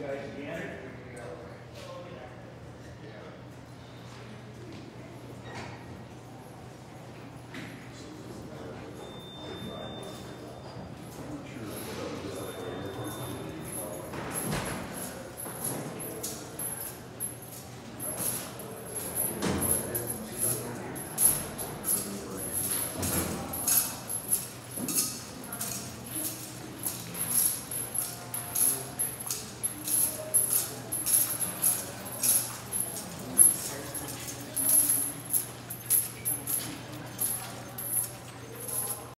You guys again.